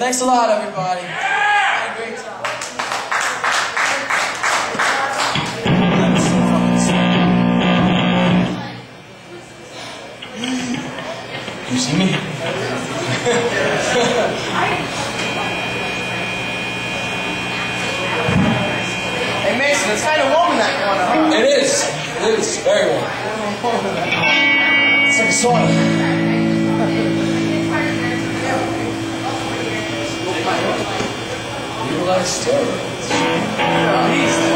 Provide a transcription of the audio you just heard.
thanks a lot, everybody. Had a great time. You see me? Hey, Mason, it's kind of warm in that corner, huh? It is. It is very warm. It's like a sauna. Utilize steroids.